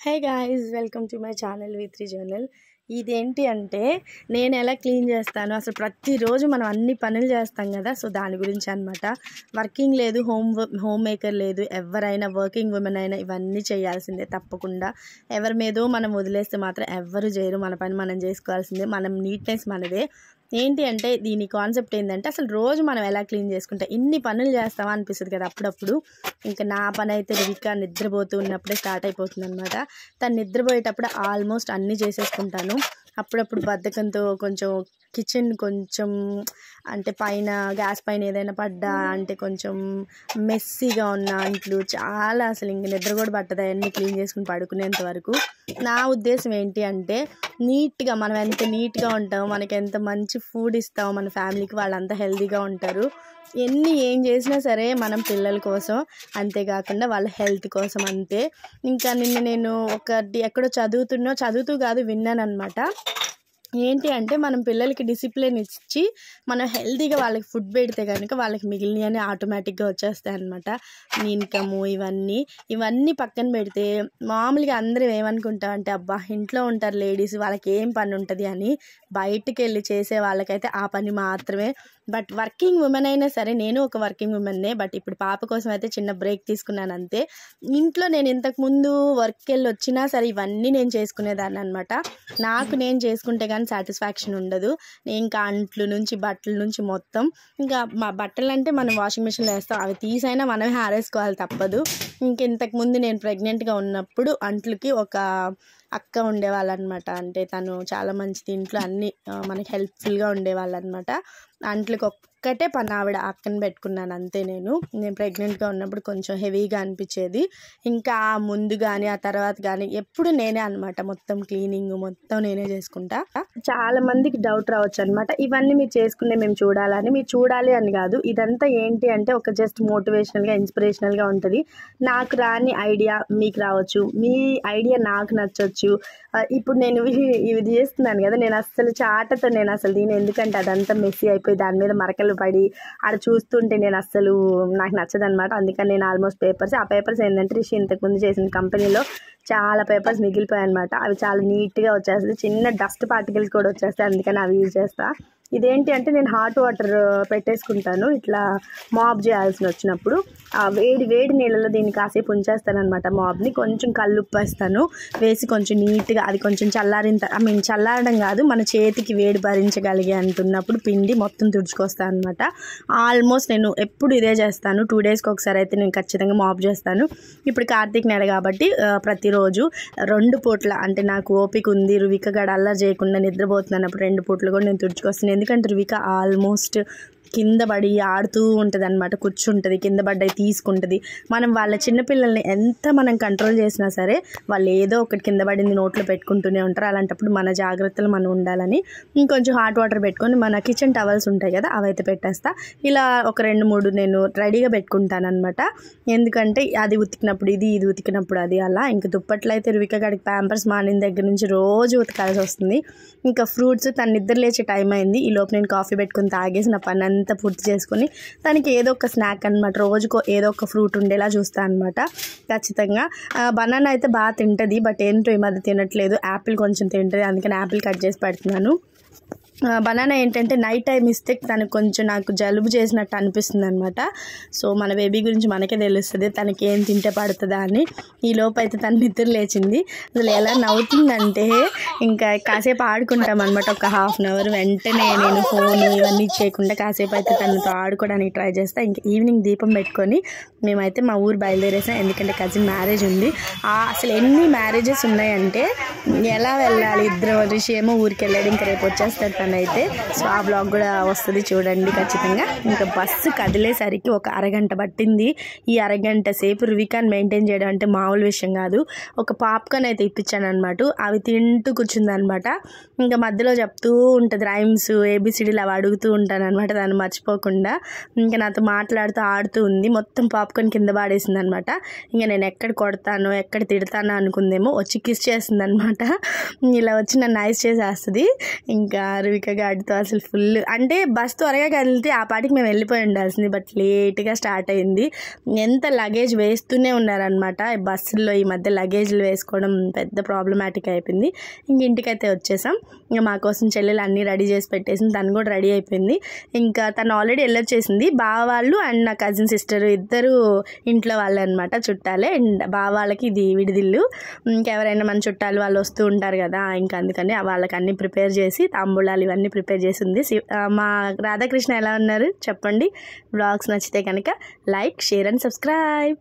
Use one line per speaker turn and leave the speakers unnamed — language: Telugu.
Hey guys welcome to my channel V three journal ఇదేంటి అంటే నేను ఎలా క్లీన్ చేస్తాను? అసలు ప్రతిరోజు మనం అన్ని పనులు చేస్తాం కదా సో దాని గురించి అనమాట వర్కింగ్ లేదు హోమ్ హోమ్ మేకర్ లేదు ఎవరైనా వర్కింగ్ ఉమెన్ అయినా ఇవన్నీ చేయాల్సిందే తప్పకుండా. ఎవరి మీదో మనం వదిలేస్తే మాత్రం ఎవరు చేయరు మన పని మనం చేసుకోవాల్సిందే. మనం నీట్నెస్ మనదే. ఏంటి అంటే దీని కాన్సెప్ట్ ఏంటంటే అసలు రోజు మనం ఎలా క్లీన్ చేసుకుంటే ఇన్ని పనులు చేస్తామా అనిపిస్తుంది కదా అప్పుడప్పుడు. ఇంకా నా పని అయితే రివిక నిద్రపోతూ ఉన్నప్పుడే స్టార్ట్ అయిపోతుంది అనమాట తను నిద్రపోయేటప్పుడు ఆల్మోస్ట్ అన్నీ చేసేసుకుంటాను. అప్పుడప్పుడు బద్ధకంతో కొంచెం కిచెన్ కొంచెం అంటే పైన గ్యాస్ పైన ఏదైనా పడ్డా అంటే కొంచెం మెస్సీగా ఉన్న అంట్లు చాలా అసలు ఇంక నిద్ర కూడా పట్టదు. అవన్నీ క్లీన్ చేసుకుని పడుకునేంత వరకు. నా ఉద్దేశం ఏంటి అంటే నీట్గా మనం ఎంత నీట్గా ఉంటామో మనకి ఎంత మంచి ఫుడ్ ఇస్తామో మన ఫ్యామిలీకి వాళ్ళంతా హెల్తీగా ఉంటారు. ఎన్ని ఏం చేసినా సరే మనం పిల్లల కోసం అంతేకాకుండా వాళ్ళ హెల్త్ కోసం అంతే. ఇంకా నిన్న నేను ఒకటి ఎక్కడో చదువుతున్నో చదువుతూ కాదు విన్నాను అనమాట ఏంటి అంటే మనం పిల్లలకి డిసిప్లిన్ ఇచ్చి మనం హెల్తీగా వాళ్ళకి ఫుడ్ పెడితే కనుక వాళ్ళకి మిగిలినవి ఆటోమేటిక్గా వచ్చేస్తాయి అనమాట ఇన్కము ఇవన్నీ. ఇవన్నీ పక్కన పెడితే మామూలుగా అందరం ఏమనుకుంటాం అంటే అబ్బా ఇంట్లో ఉంటారు లేడీస్ వాళ్ళకి ఏం పని ఉంటుంది అని బయటికి వెళ్ళి చేసే వాళ్ళకైతే ఆ పని మాత్రమే. బట్ వర్కింగ్ ఉమెన్ అయినా సరే నేను ఒక వర్కింగ్ ఉమెన్నే బట్ ఇప్పుడు పాప కోసం అయితే చిన్న బ్రేక్ తీసుకున్నాను అంతే. ఇంట్లో నేను ఇంతకుముందు వర్క్కి వెళ్ళి వచ్చినా సరే ఇవన్నీ నేను చేసుకునేదాన్ని అనమాట నాకు నేను చేసుకుంటే కానీ సాటిస్ఫాక్షన్ ఉండదు. ఇంకా అంట్లు నుంచి బట్టల నుంచి మొత్తం. ఇంకా మా బట్టలు అంటే మనం వాషింగ్ మిషన్లో వేస్తాం. అవి తీసైనా మనమే ఆరేసుకోవాలి తప్పదు. ఇంక ఇంతకుముందు నేను ప్రెగ్నెంట్గా ఉన్నప్పుడు అంట్లకి ఒక అక్క ఉండేవాళ్ళు అనమాట అంటే తను చాలా మంచిది. ఇంట్లో అన్ని మనకి హెల్ప్ఫుల్గా ఉండేవాళ్ళు అనమాట అంట్లకి ఒక్కటే పని ఆవిడ అక్కని పెట్టుకున్నాను అంతే నేను. నేను ప్రెగ్నెంట్గా ఉన్నప్పుడు కొంచెం హెవీగా అనిపించేది. ఇంకా ఆ ముందు కానీ ఆ తర్వాత కానీ ఎప్పుడు నేనే అనమాట మొత్తం క్లీనింగ్ మొత్తం నేనే చేసుకుంటా. చాలా మందికి డౌట్ రావచ్చు అనమాట ఇవన్నీ మీరు చేసుకునే మేము చూడాలని. మీరు చూడాలి అని కాదు. ఇదంతా ఏంటి అంటే ఒక జస్ట్ మోటివేషనల్గా ఇన్స్పిరేషనల్గా ఉంటుంది. నాకు రాని ఐడియా మీకు రావచ్చు. మీ ఐడియా నాకు నచ్చవచ్చు ఇప్పుడు నేను ఇవి- ఇవి చేస్తున్నాను కదా. నేను అసలు చాటతో నేను అసలు దీని ఎందుకంటే అదంతా మెస్సీ అయిపోయి దాని మీద మరకలు పడి ఆడ చూస్తుంటే నేను అస్సలు నాకు నచ్చదనమాట అందుకని నేను ఆల్మోస్ట్ పేపర్స్ ఆ పేపర్స్ ఏంటంటే రిషి ఇంతకుముందు చేసిన కంపెనీలో చాలా పేపర్స్ మిగిలిపోయాయి అనమాట అవి చాలా నీట్గా వచ్చేస్తుంది. చిన్న డస్ట్ పార్టికల్స్ కూడా వచ్చేస్తాయి అందుకని అవి యూజ్ చేస్తాను ఇదేంటి అంటే నేను హాట్ వాటర్ పెట్టేసుకుంటాను. ఇట్లా మాబ్ చేయాల్సి వచ్చినప్పుడు ఆ వేడి వేడి నీళ్ళలో దీన్ని కాసేపు ఉంచేస్తాను అనమాట మాబ్ని కొంచెం కల్లుప్పు వేస్తాను వేసి కొంచెం నీట్గా అది కొంచెం చల్లారిన ఐ మీన్ చల్లారడం కాదు మన చేతికి వేడి భరించగలిగే అంటున్నప్పుడు పిండి మొత్తం తుడుచుకొస్తాను అనమాట ఆల్మోస్ట్ నేను ఎప్పుడు ఇదే చేస్తాను. టూ డేస్కి ఒకసారి అయితే నేను ఖచ్చితంగా మాప్ చేస్తాను. ఇప్పుడు కార్తీక్ నెల కాబట్టి ప్రతిరోజు రెండు పూట్ల అంటే నాకు ఓపిక ఉంది రువిక గడ అల్లరి చేయకుండా నిద్రపోతున్నాను. అప్పుడు రెండు పూట్లు కూడా నేను తుడుచుకొస్తాను. ఎందుకంటే ధృవిక ఆల్మోస్ట్ కింద పడి ఆడుతూ ఉంటుంది అనమాట కూర్చుంటుంది కింద పడ్డవి తీసుకుంటుంది. మనం వాళ్ళ చిన్నపిల్లల్ని ఎంత మనం కంట్రోల్ చేసినా సరే వాళ్ళు ఏదో ఒకటి కింద పడింది నోట్లో పెట్టుకుంటూనే ఉంటారు. అలాంటప్పుడు మన జాగ్రత్తలు మనం ఉండాలని ఇంకొంచెం హాట్ వాటర్ పెట్టుకొని మన కిచెన్ టవల్స్ ఉంటాయి కదా అవైతే పెట్టేస్తా. ఇలా ఒక రెండు మూడు నేను రెడీగా పెట్టుకుంటాను అనమాట ఎందుకంటే అది ఉతికినప్పుడు ఇది ఇది ఉతికినప్పుడు అది అలా. ఇంకా దుప్పట్లు అయితే రువిక గడికి ప్యాంపర్స్ మానిన దగ్గర నుంచి రోజు ఉతకాల్సి వస్తుంది. ఇంకా ఫ్రూట్స్ తను నిద్ర లేచే టైం అయింది. ఈ లోపు నేను కాఫీ పెట్టుకుని తాగేసి నా పని అంతా పూర్తి చేసుకుని దానికి ఏదో ఒక స్నాక్ అనమాట రోజుకో ఏదో ఒక ఫ్రూట్ ఉండేలా చూస్తాను అనమాట ఖచ్చితంగా. బనానా అయితే బాగా తింటుంది బట్ ఏంటో ఈ మధ్య తినట్లేదు. యాపిల్ కొంచెం తింటుంది అందుకని యాపిల్ కట్ చేసి పెడుతున్నాను. బనానా ఏంటంటే నైట్ టైం ఇస్తే తనకు కొంచెం నాకు జలుబు చేసినట్టు అనిపిస్తుంది అనమాట సో మన బేబీ గురించి మనకే తెలుస్తుంది తనకి ఏం తింటే పడుతుందా అని. ఈ లోపు అయితే తన నిద్ర లేచింది. అసలు ఎలా నవ్వుతుందంటే ఇంకా కాసేపు ఆడుకుంటాం అనమాట ఒక హాఫ్ అన్ అవర్ వెంటనే నేను ఫోన్ ఇవన్నీ చేయకుండా కాసేపు అయితే తనతో ఆడుకోవడానికి ట్రై చేస్తా. ఇంకా ఈవినింగ్ దీపం పెట్టుకొని మేమైతే మా ఊరు బయలుదేరేసాం. ఎందుకంటే కజిన్ మ్యారేజ్ ఉంది. అసలు ఎన్ని మ్యారేజెస్ ఉన్నాయంటే ఎలా వెళ్ళాలి? ఇద్దరు ఋషి ఏమో ఊరికి వెళ్ళాడు ఇంకా రేపు వచ్చేస్తాడు అయితే. సో ఆ బ్లాగ్ కూడా వస్తుంది చూడండి ఖచ్చితంగా. ఇంకా బస్సు కదిలేసరికి ఒక అరగంట పట్టింది. ఈ అరగంట సేపు రువికాన్ మెయింటైన్ చేయడం అంటే మామూలు విషయం కాదు. ఒక పాప్కార్న్ అయితే ఇప్పించాను అనమాట అవి తింటూ కూర్చుంది అనమాట ఇంకా మధ్యలో చెప్తూ ఉంటుంది రైమ్స్ ఏబిసిడీలు అవి అడుగుతూ ఉంటాను అనమాట దాన్ని మర్చిపోకుండా ఇంకా నాతో మాట్లాడుతూ ఆడుతూ ఉంది. మొత్తం పాప్కార్న్ కింద పాడేసింది అనమాట ఇంకా నేను ఎక్కడ కొడతాను ఎక్కడ తిడతాను అనుకుందేమో వచ్చి కిస్ చేస్తుంది అనమాట ఇలా వచ్చి నన్ను నైస్ చేసేస్తుంది. ఇంకా రువిక గాడితో అసలు ఫుల్ అంటే బస్ త్వరగా కదిలితే ఆ పాటికి మేము వెళ్ళిపోయి ఉండాల్సింది బట్ లేట్గా స్టార్ట్ అయింది. ఎంత లగేజ్ వేస్తూనే ఉన్నారనమాట బస్సుల్లో ఈ మధ్య లగేజ్లు వేసుకోవడం పెద్ద ప్రాబ్లమాటిక్ అయిపోయింది. ఇంక ఇంటికైతే వచ్చేసాం. ఇంకా మా కోసం చెల్లెలు అన్నీ రెడీ చేసి పెట్టేసింది. తను కూడా రెడీ అయిపోయింది. ఇంకా తను ఆల్రెడీ వెళ్ళొచ్చేసింది. బావ వాళ్ళు అండ్ నా కజిన్ సిస్టర్ ఇద్దరు ఇంట్లో వాళ్ళు అనమాట చుట్టాలే. అండ్ బావ వాళ్ళకి ఇది విడిదిల్లు. ఇంకెవరైనా మన చుట్టాలు వాళ్ళు వస్తూ ఉంటారు కదా ఇంకా అందుకని వాళ్ళకి అన్ని ప్రిపేర్ చేసి తాంబూలాలు ఇవన్నీ ప్రిపేర్ చేసి ఉంది మా రాధాకృష్ణ ఎలా ఉన్నారు? చెప్పండి. బ్లాగ్స్ నచ్చితే కనుక లైక్ షేర్ అండ్ సబ్స్క్రైబ్.